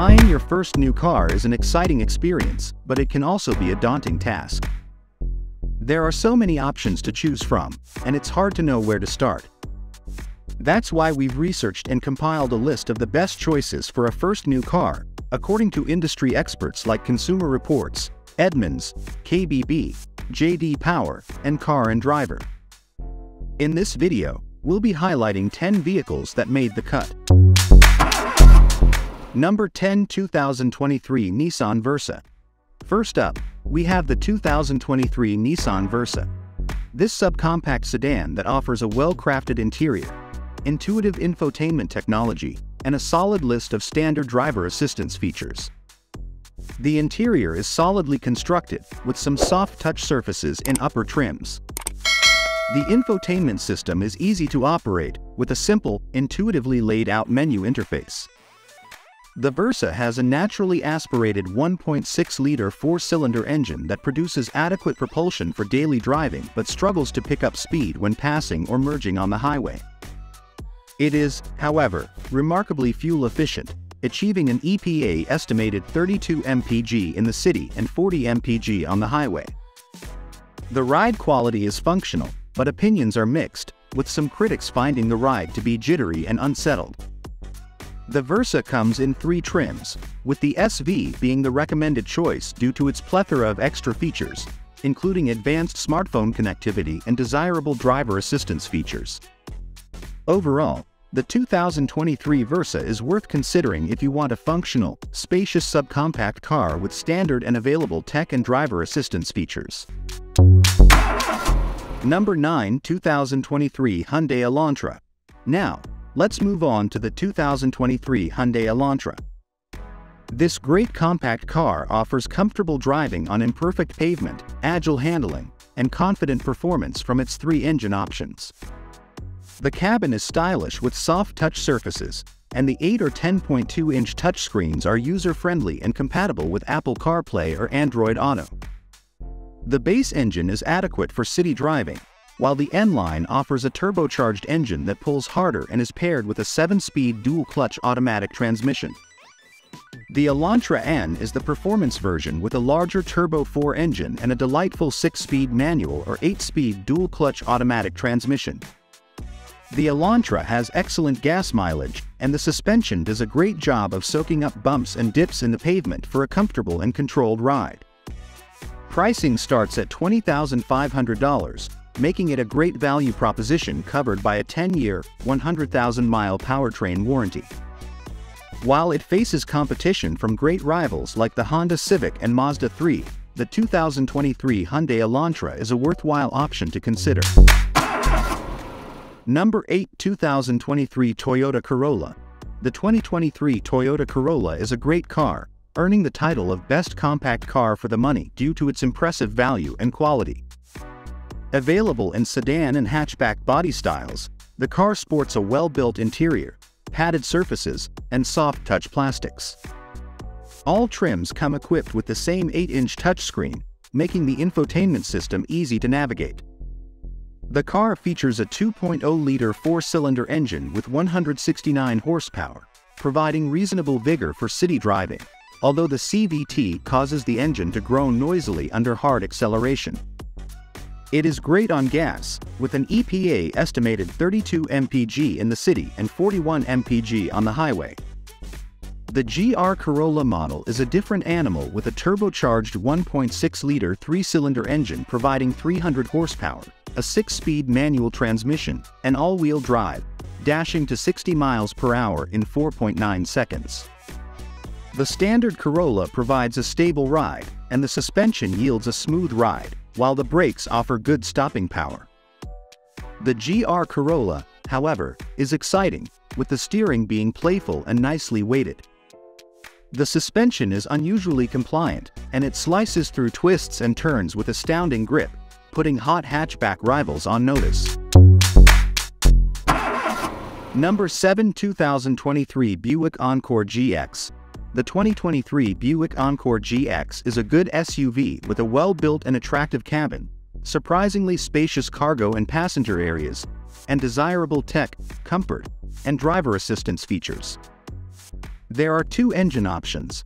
Buying your first new car is an exciting experience, but it can also be a daunting task. There are so many options to choose from, and it's hard to know where to start. That's why we've researched and compiled a list of the best choices for a first new car, according to industry experts like Consumer Reports, Edmunds, KBB, JD Power, and Car and Driver. In this video, we'll be highlighting 10 vehicles that made the cut. Number 10 2023 Nissan Versa. First up, we have the 2023 Nissan Versa. This subcompact sedan that offers a well-crafted interior, intuitive infotainment technology, and a solid list of standard driver assistance features. The interior is solidly constructed, with some soft touch surfaces in upper trims. The infotainment system is easy to operate, with a simple, intuitively laid out menu interface. The Versa has a naturally aspirated 1.6-liter four-cylinder engine that produces adequate propulsion for daily driving but struggles to pick up speed when passing or merging on the highway. It is, however, remarkably fuel efficient, achieving an EPA estimated 32 mpg in the city and 40 mpg on the highway. The ride quality is functional, but opinions are mixed, with some critics finding the ride to be jittery and unsettled. The Versa comes in three trims, with the SV being the recommended choice due to its plethora of extra features, including advanced smartphone connectivity and desirable driver assistance features. Overall, the 2023 Versa is worth considering if you want a functional, spacious subcompact car with standard and available tech and driver assistance features. Number 9 2023 Hyundai Elantra. Now, let's move on to the 2023 Hyundai Elantra. This great compact car offers comfortable driving on imperfect pavement, agile handling, and confident performance from its three engine options. The cabin is stylish with soft touch surfaces, and the 8 or 10.2-inch touchscreens are user-friendly and compatible with Apple CarPlay or Android Auto. The base engine is adequate for city driving, while the N-Line offers a turbocharged engine that pulls harder and is paired with a 7-speed dual-clutch automatic transmission. The Elantra N is the performance version with a larger Turbo 4 engine and a delightful 6-speed manual or 8-speed dual-clutch automatic transmission. The Elantra has excellent gas mileage, and the suspension does a great job of soaking up bumps and dips in the pavement for a comfortable and controlled ride. Pricing starts at $20,500, making it a great value proposition covered by a 10-year, 100,000-mile powertrain warranty. While it faces competition from great rivals like the Honda Civic and Mazda 3, the 2023 Hyundai Elantra is a worthwhile option to consider. Number 8 2023 Toyota Corolla. The 2023 Toyota Corolla is a great car, earning the title of Best Compact Car for the Money due to its impressive value and quality. Available in sedan and hatchback body styles, the car sports a well-built interior, padded surfaces, and soft-touch plastics. All trims come equipped with the same 8-inch touchscreen, making the infotainment system easy to navigate. The car features a 2.0-liter four-cylinder engine with 169 horsepower, providing reasonable vigor for city driving, although the CVT causes the engine to groan noisily under hard acceleration. It is great on gas, with an EPA estimated 32 mpg in the city and 41 mpg on the highway. The GR Corolla model is a different animal with a turbocharged 1.6-liter three-cylinder engine providing 300 horsepower, a 6-speed manual transmission, and all-wheel drive, dashing to 60 miles per hour in 4.9 seconds. The standard Corolla provides a stable ride, and the suspension yields a smooth ride, while the brakes offer good stopping power. The GR Corolla, however, is exciting, with the steering being playful and nicely weighted. The suspension is unusually compliant, and it slices through twists and turns with astounding grip, putting hot hatchback rivals on notice. Number 7 2023 Buick Encore GX. The 2023 Buick Encore GX is a good SUV with a well-built and attractive cabin, surprisingly spacious cargo and passenger areas, and desirable tech, comfort, and driver assistance features. There are two engine options.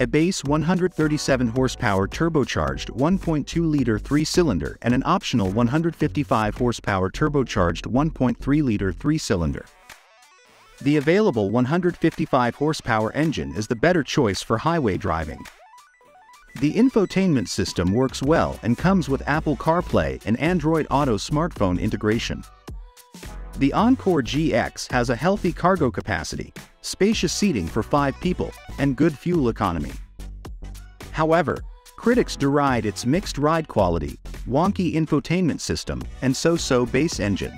A base 137 horsepower turbocharged 1.2-liter 3-cylinder and an optional 155 horsepower turbocharged 1.3-liter 3-cylinder. The available 155 horsepower engine is the better choice for highway driving. The infotainment system works well and comes with Apple CarPlay and Android Auto smartphone integration. The Encore GX has a healthy cargo capacity, spacious seating for 5 people, and good fuel economy. However, critics deride its mixed ride quality, wonky infotainment system, and so-so base engine.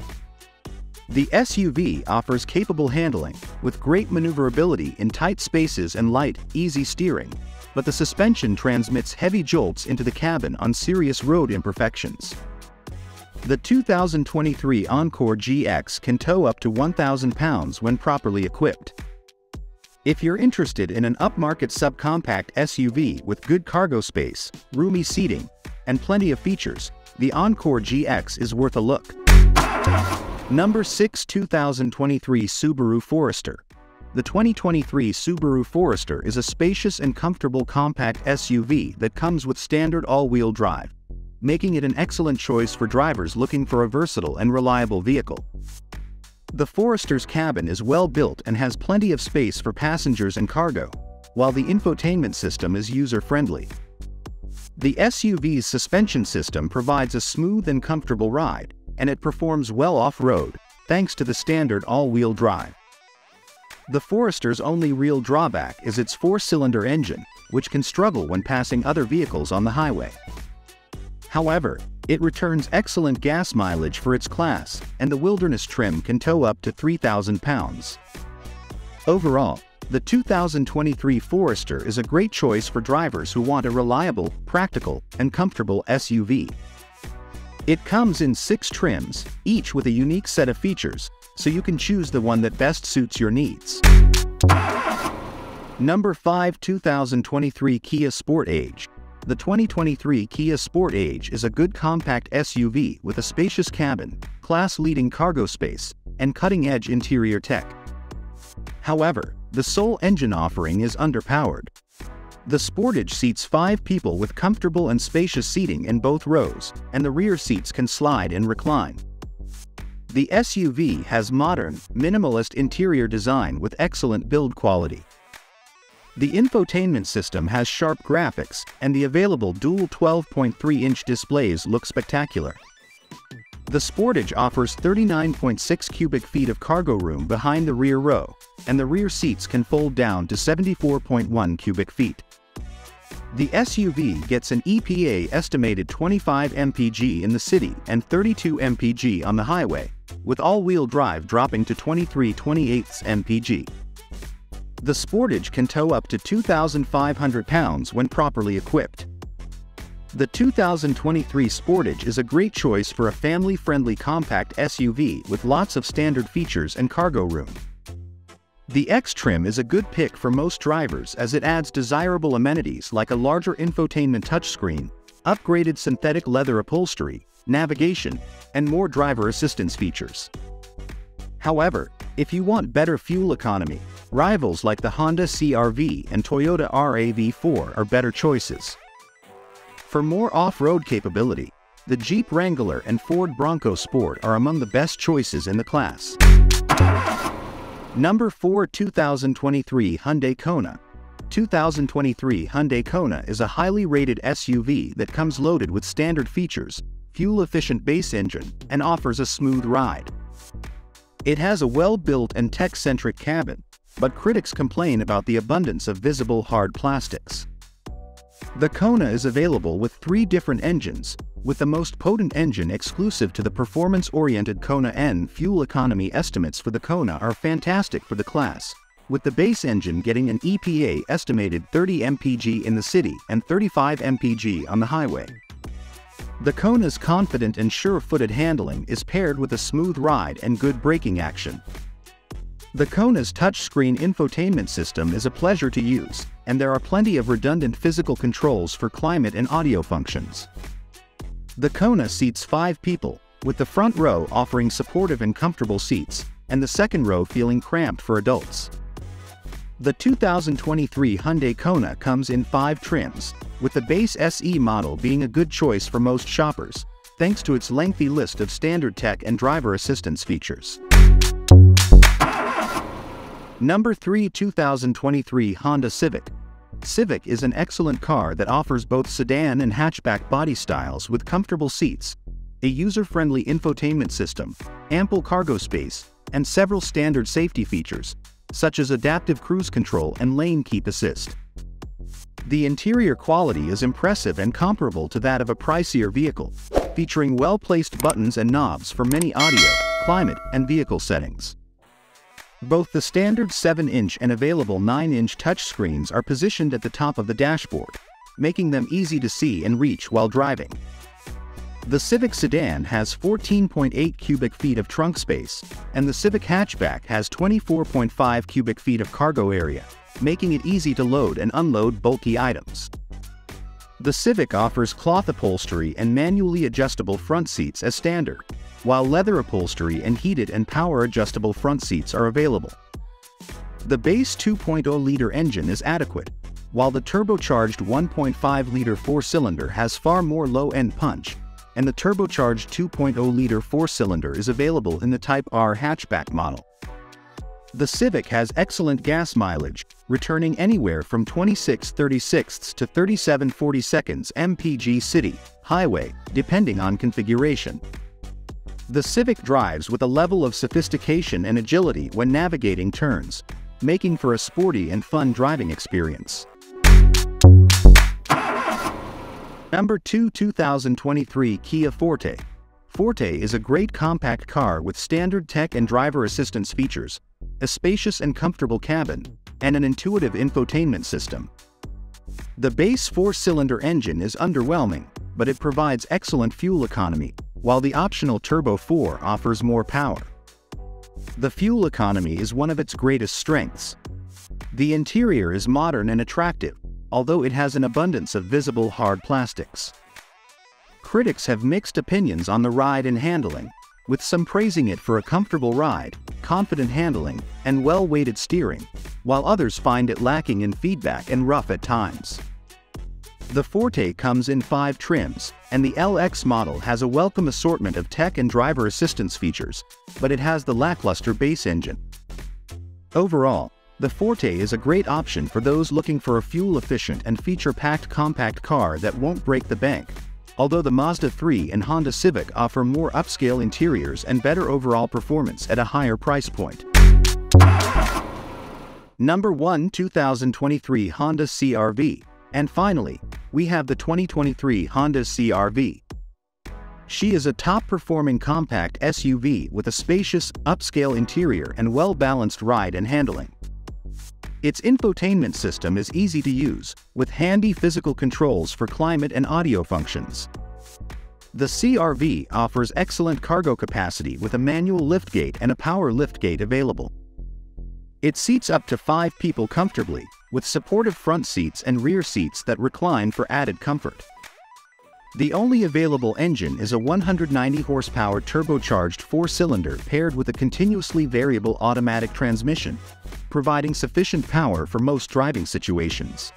The SUV offers capable handling, with great maneuverability in tight spaces and light, easy steering, but the suspension transmits heavy jolts into the cabin on serious road imperfections. The 2023 Encore GX can tow up to 1,000 pounds when properly equipped. If you're interested in an upmarket subcompact SUV with good cargo space, roomy seating, and plenty of features, the Encore GX is worth a look. Number 6 2023 Subaru Forester. The 2023 Subaru Forester is a spacious and comfortable compact SUV that comes with standard all-wheel drive, making it an excellent choice for drivers looking for a versatile and reliable vehicle. The Forester's cabin is well built and has plenty of space for passengers and cargo, while the infotainment system is user-friendly. The SUV's suspension system provides a smooth and comfortable ride, and it performs well off-road, thanks to the standard all-wheel drive. The Forester's only real drawback is its four-cylinder engine, which can struggle when passing other vehicles on the highway. However, it returns excellent gas mileage for its class, and the wilderness trim can tow up to 3,000 pounds. Overall, the 2023 Forester is a great choice for drivers who want a reliable, practical, and comfortable SUV. It comes in six trims, each with a unique set of features, so you can choose the one that best suits your needs. Number 5 2023 Kia Sportage. The 2023 Kia Sportage is a good compact SUV with a spacious cabin, class-leading cargo space, and cutting-edge interior tech. However, the sole engine offering is underpowered, the Sportage seats five people with comfortable and spacious seating in both rows, and the rear seats can slide and recline. The SUV has modern, minimalist interior design with excellent build quality. The infotainment system has sharp graphics, and the available dual 12.3-inch displays look spectacular. The Sportage offers 39.6 cubic feet of cargo room behind the rear row, and the rear seats can fold down to 74.1 cubic feet. The SUV gets an EPA estimated 25 mpg in the city and 32 mpg on the highway, with all-wheel drive dropping to 23 28 mpg. The Sportage can tow up to 2,500 pounds when properly equipped. The 2023 Sportage is a great choice for a family-friendly compact SUV with lots of standard features and cargo room. The EX-Trim is a good pick for most drivers as it adds desirable amenities like a larger infotainment touchscreen, upgraded synthetic leather upholstery, navigation, and more driver assistance features. However, if you want better fuel economy, rivals like the Honda CR-V and Toyota RAV4 are better choices. For more off-road capability, the Jeep Wrangler and Ford Bronco Sport are among the best choices in the class. Number 4 2023 Hyundai Kona 2023 Hyundai Kona is a highly rated SUV that comes loaded with standard features, fuel-efficient base engine, and offers a smooth ride. It has a well-built and tech-centric cabin, but critics complain about the abundance of visible hard plastics. The Kona is available with three different engines, with the most potent engine exclusive to the performance-oriented Kona N fuel economy estimates for the Kona are fantastic for the class, with the base engine getting an EPA estimated 30 mpg in the city and 35 mpg on the highway. The Kona's confident and sure-footed handling is paired with a smooth ride and good braking action. The Kona's touchscreen infotainment system is a pleasure to use, and there are plenty of redundant physical controls for climate and audio functions. The Kona seats five people, with the front row offering supportive and comfortable seats, and the second row feeling cramped for adults. The 2023 Hyundai Kona comes in five trims, with the base SE model being a good choice for most shoppers, thanks to its lengthy list of standard tech and driver assistance features. Number 3 2023 Honda Civic. Civic is an excellent car that offers both sedan and hatchback body styles with comfortable seats, a user-friendly infotainment system, ample cargo space, and several standard safety features, such as adaptive cruise control and lane keep assist. The interior quality is impressive and comparable to that of a pricier vehicle, featuring well-placed buttons and knobs for many audio, climate, and vehicle settings. Both the standard 7-inch and available 9-inch touchscreens are positioned at the top of the dashboard, making them easy to see and reach while driving. The Civic sedan has 14.8 cubic feet of trunk space, and the Civic hatchback has 24.5 cubic feet of cargo area, making it easy to load and unload bulky items. The Civic offers cloth upholstery and manually adjustable front seats as standard, while leather upholstery and heated and power-adjustable front seats are available. The base 2.0-liter engine is adequate, while the turbocharged 1.5-liter four-cylinder has far more low-end punch, and the turbocharged 2.0-liter four-cylinder is available in the Type R hatchback model. The Civic has excellent gas mileage, returning anywhere from 26.36 to 37.40 mpg city, highway, depending on configuration. The Civic drives with a level of sophistication and agility when navigating turns, making for a sporty and fun driving experience. Number 2 2023 Kia Forte Forte is a great compact car with standard tech and driver assistance features, a spacious and comfortable cabin, and an intuitive infotainment system. The base four-cylinder engine is underwhelming, but it provides excellent fuel economy, while the optional Turbo 4 offers more power. The fuel economy is one of its greatest strengths. The interior is modern and attractive, although it has an abundance of visible hard plastics. Critics have mixed opinions on the ride and handling, with some praising it for a comfortable ride, confident handling, and well-weighted steering, while others find it lacking in feedback and rough at times. The Forte comes in five trims, and the LX model has a welcome assortment of tech and driver assistance features, but it has the lackluster base engine. Overall, the Forte is a great option for those looking for a fuel-efficient and feature-packed compact car that won't break the bank, although the Mazda 3 and Honda Civic offer more upscale interiors and better overall performance at a higher price point. Number 1 2023 Honda CRV and finally, we have the 2023 Honda CRV. She is a top-performing compact SUV with a spacious, upscale interior and well-balanced ride and handling. Its infotainment system is easy to use, with handy physical controls for climate and audio functions. The CRV offers excellent cargo capacity with a manual liftgate and a power liftgate available. It seats up to five people comfortably, with supportive front seats and rear seats that recline for added comfort. The only available engine is a 190 horsepower turbocharged four-cylinder paired with a continuously variable automatic transmission, providing sufficient power for most driving situations.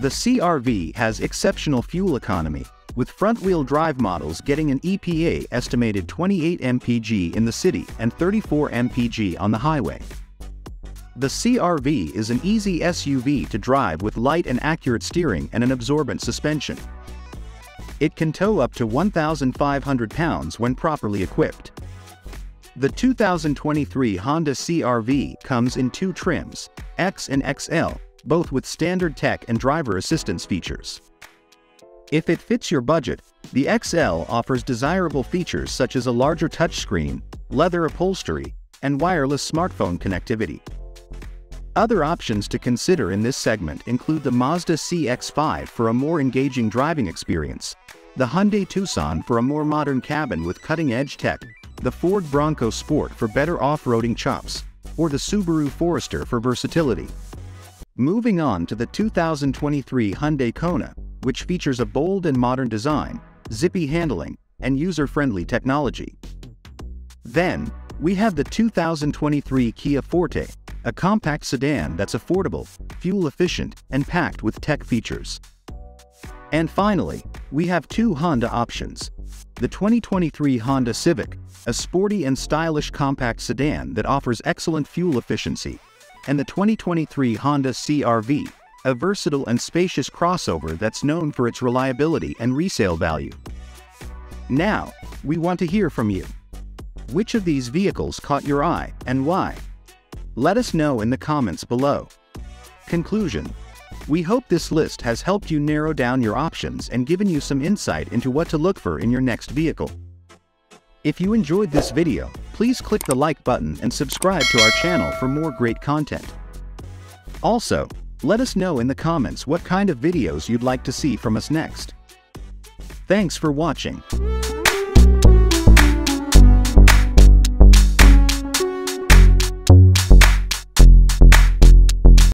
The CRV has exceptional fuel economy, with front-wheel drive models getting an EPA estimated 28 mpg in the city and 34 mpg on the highway. The CRV is an easy SUV to drive with light and accurate steering and an absorbent suspension. It can tow up to 1,500 pounds when properly equipped. The 2023 Honda CRV comes in two trims, EX and EX-L, both with standard tech and driver assistance features. If it fits your budget, the EX-L offers desirable features such as a larger touchscreen, leather upholstery, and wireless smartphone connectivity. Other options to consider in this segment include the Mazda CX-5 for a more engaging driving experience, the Hyundai Tucson for a more modern cabin with cutting-edge tech, the Ford Bronco Sport for better off-roading chops, or the Subaru Forester for versatility. Moving on to the 2023 Hyundai Kona, which features a bold and modern design, zippy handling, and user-friendly technology. Then, We have the 2023 Kia Forte, a compact sedan that's affordable, fuel-efficient, and packed with tech features. And finally, we have two Honda options. The 2023 Honda Civic, a sporty and stylish compact sedan that offers excellent fuel efficiency, and the 2023 Honda CRV, a versatile and spacious crossover that's known for its reliability and resale value. Now, we want to hear from you. Which of these vehicles caught your eye and why? Let us know in the comments below. Conclusion We hope this list has helped you narrow down your options and given you some insight into what to look for in your next vehicle. If you enjoyed this video, please click the like button and subscribe to our channel for more great content. Also, let us know in the comments what kind of videos you'd like to see from us next. Thanks for watching.